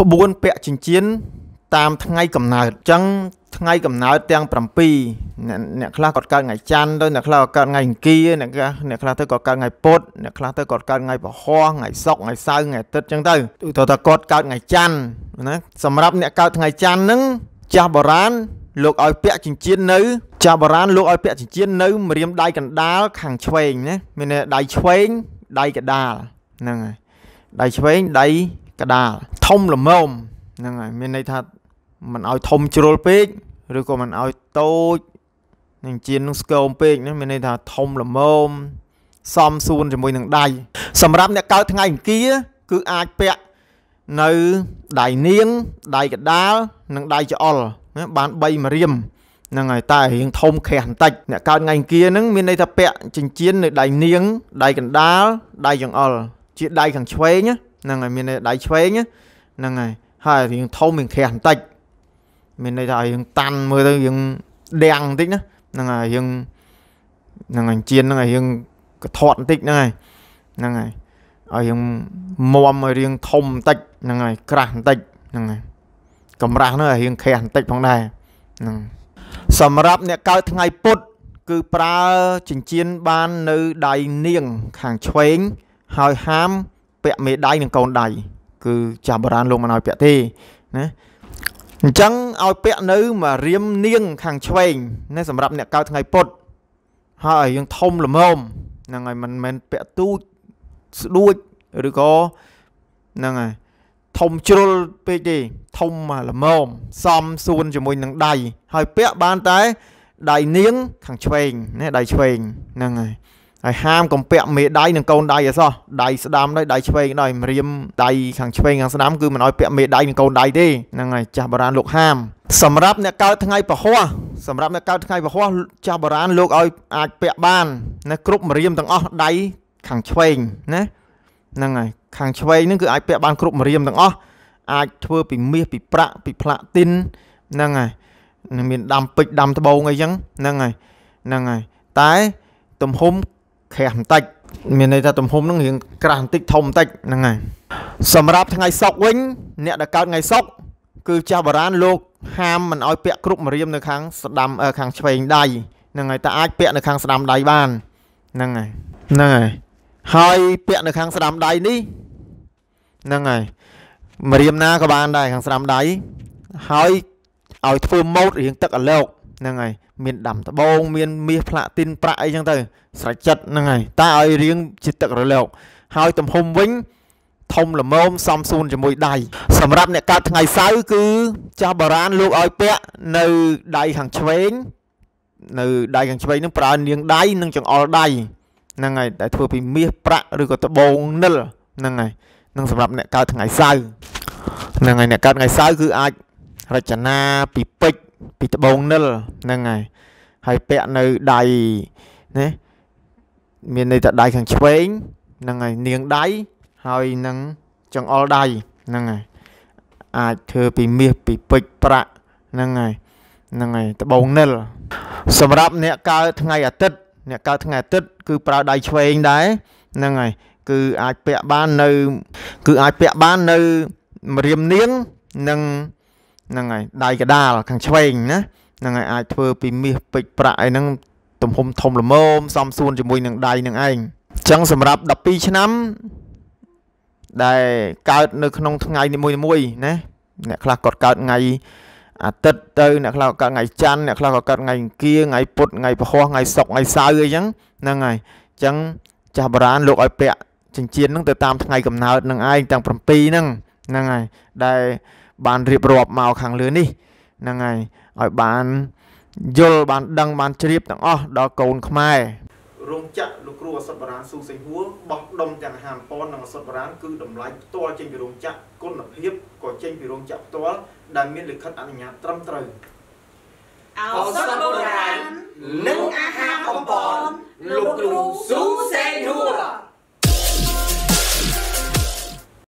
ក្បួនពាក់ចិញ្ចៀនតាមថ្ងៃកំណើតអញ្ចឹងថ្ងៃកំណើតទាំង7អ្នកអ្នកខ្លះគាត់កើតថ្ងៃច័ន្ទទៅអ្នកខ្លះក៏កើតថ្ងៃអង្គារអ្នកខ្លះអ្នកខ្លះទៅក៏កើតថ្ងៃពុធអ្នកខ្លះទៅគាត់កើតថ្ងៃពហុថ្ងៃសុក្រថ្ងៃសៅរ៍ថ្ងៃអាទិត្យអញ្ចឹងទៅឧទាហរណ៍ថាគាត់កើតថ្ងៃច័ន្ទណាសម្រាប់អ្នកកើតថ្ងៃច័ន្ទហ្នឹងចាស់បុរាណលោកឲ្យពាក់ចិញ្ចៀននៅចាស់បុរាណលោកឲ្យពាក់ចិញ្ចៀននៅម្រាមដៃកណ្ដាលខាងឆ្វេងណាមានន័យដៃឆ្វេងដៃកណ្ដាលហ្នឹងហើយដៃឆ្វេងដៃកណ្ដាល ធំល្មមហ្នឹងហើយមានន័យថាមិនឲ្យធំជ្រុលពេកឬក៏មិនឲ្យតូចនឹងជៀននឹងស្គមពេកណាមានន័យថាធំល្មមសមសួនជាមួយនឹងដៃសម្រាប់អ្នកកើតថ្ងៃអង្គារគឺអាចពាក់នៅដៃនាងដៃកដាលនិងដៃច្អល់ណាបាន3ម្រាមហ្នឹងហើយតែរៀងធំក្រាស់បន្តិចអ្នកកើតថ្ងៃអង្គារហ្នឹងមានន័យថាពាក់ចិញ្ចៀននៅដៃនាងដៃកណ្ដាលដៃចង្អុលជាដៃខាងឆ្វេងហ្នឹងហើយមានន័យដៃឆ្វេង ហ្នឹងហើយហើយរៀងធំរៀងក្រាស់បន្តិចមានន័យថាយើងតាន់មើលទៅយើងដាំងបន្តិចណាហ្នឹងហើយយើងហ្នឹងហើយជៀនហ្នឹងហើយយើងកធាត់បន្តិចហ្នឹងហើយហ្នឹងហើយឲ្យយើងមុំឲ្យរៀងធំបន្តិចហ្នឹងហើយក្រាស់បន្តិចហ្នឹងហើយកម្រាស់ហ្នឹងឲ្យរៀងក្រាស់បន្តិចផងដែរហ្នឹងសម្រាប់អ្នកកើតថ្ងៃពុទ្ធគឺប្រើចិញ្ចៀនបាននៅដៃនាងខាងឆ្វេងហើយហាមពាក់មេដៃនិងកូនដៃ គឺចាស់បុរាណលោកមិនឲ្យពាក់ទេណាអញ្ចឹងឲ្យពាក់នៅមករៀមនាងខាងឆ្វេងណាសម្រាប់អ្នកកើតថ្ងៃពុទ្ធហើយយើងធំល្មមហ្នឹងហើយមិនមែនពាក់ទូចស្ដួចឬក៏ហ្នឹងហើយធំជ្រុលពេកទេធំមកល្មមសំសួនជាមួយនឹងដៃហើយពាក់បានតែដៃនាងខាងឆ្វេងណាដៃឆ្វេងហ្នឹងហើយ ហើយហាមកំពាក់មេដៃនិងកូនដៃអសោះដៃស្ដាំដោយដៃឆ្វេងដោយម្រាមដៃខាងឆ្វេងខាងស្ដាំគឺមិនឲ្យពាក់មេដៃនិងកូនដៃទេហ្នឹងហើយចាស់បុរាណលោកហាមសម្រាប់អ្នកកើតថ្ងៃពហុសម្រាប់អ្នកកើតថ្ងៃពហុចាស់បុរាណលោកឲ្យអាចពាក់បានណាគ្រប់ម្រាមទាំងអស់ដៃខាងឆ្វេងណាហ្នឹងហើយខាងឆ្វេងហ្នឹងគឺអាចពាក់បានគ្រប់ម្រាមទាំងអស់អាចធ្វើពីមាសពីប្រាក់ពីផ្លាទីនហ្នឹងហើយមានដាំពេជ្រដាំត្បូងអីចឹងហ្នឹងហើយហ្នឹងហើយតែទំហំ ក្រាស់បន្តិចមានន័យថាទំហំហ្នឹងរៀងក្រាស់បន្តិចធំបន្តិចហ្នឹងហើយសម្រាប់ថ្ងៃសុកវិញ អ្នកដែលកើតថ្ងៃសុកគឺចាស់បុរាណលោកហាមមិនឲ្យពាក់គ្រប់ម្រាមនៅខាងស្ដាំខាងឆ្វេងដៃហ្នឹងហើយតែអាចពាក់នៅខាងស្ដាំដៃបានហ្នឹងហើយហ្នឹងហើយហើយពាក់នៅខាងស្ដាំដៃនេះហ្នឹងហើយម្រាមណាក៏បានដែរខាងស្ដាំដៃហើយឲ្យធ្វើម៉ូតរៀងទឹកអាលោក ហ្នឹងហើយមានដាំដបងមានមាសផ្លាទីនប្រាក់អីចឹងទៅស្រេចចិត្តហ្នឹងហើយតែឲ្យរៀងជាទឹករលកហើយទំហំវិញធំល្មមសំសួនជាមួយដៃសម្រាប់អ្នកកើតថ្ងៃសៅរ៍គឺចាស់បុរាណលោកឲ្យពាក់នៅដៃខាងឆ្វេងនៅដៃខាងឆ្វេងនឹងប្រើនាងដៃនិងចង្អុលដៃហ្នឹងហើយដែលធ្វើពីមាសប្រាក់ឬក៏ត្បូងនិលហ្នឹងហើយនឹងសម្រាប់អ្នកកើតថ្ងៃសៅរ៍ហ្នឹងហើយអ្នកកើតថ្ងៃសៅរ៍គឺអាចរចនាពីពេជ្រ ពីត្បូងនិលហ្នឹងហើយហើយពាក់នៅដៃណាមានន័យថាដៃខាងឆ្វេងហ្នឹងហើយនាងដៃហើយនឹងចង្អុលដៃហ្នឹងហើយអាចធ្វើពីមាសពីពេជ្រប្រាក់ហ្នឹងហើយហ្នឹងហើយត្បូងនិលសម្រាប់អ្នកកើតថ្ងៃអាទិត្យអ្នកកើតថ្ងៃអាទិត្យគឺប្រើដៃឆ្វេងដែរហ្នឹងហើយគឺអាចពាក់បាននៅ គឺអាចពាក់បាននៅម្រាមនាងនិង ហ្នឹងហើយដៃកដាលខាងឆ្វេងណាហ្នឹងហើយអាចធ្វើពីមាសពេជ្រប្រាក់អីហ្នឹងទំហំធំល្មមសំសួនជាមួយនឹងដៃនឹងឯងអញ្ចឹងសម្រាប់12ឆ្នាំដែលកើតនៅក្នុងថ្ងៃនីមួយៗណាអ្នកខ្លះគាត់កើតថ្ងៃអាទិត្យទៅអ្នកខ្លះកើតថ្ងៃច័ន្ទអ្នកខ្លះក៏កើតថ្ងៃអង្គារថ្ងៃពុធថ្ងៃពហុថ្ងៃសុក្រថ្ងៃសៅរ៍អីចឹងហ្នឹងហើយអញ្ចឹងចាស់បុរាណលោកឲ្យពាក់ចិញ្ចៀនហ្នឹងទៅតាមថ្ងៃកំណើតនឹងឯងទាំង7ហ្នឹងហ្នឹងហើយដែល បានរៀបរាប់មកខាងលើនេះហ្នឹងហើយឲ្យបានយល់បានដឹងបានជ្រាបទាំងអស់ដល់កូនខ្មែររោងចក្រលោកគ្រូអសតបារានស៊ូសេងហួរបោះដុំទាំងអាហារពណ៌និងអសតបារានគឺតម្លៃផ្ទាល់ចេញពីរោងចក្រគុណភាពក៏ចេញពីរោងចក្រផ្ទាល់ដែលមានលិខិតអនុញ្ញាតត្រឹមត្រូវអសតបុរាណនិងអាហារកំប៉ុនលោកគ្រូស៊ូសេងហួរ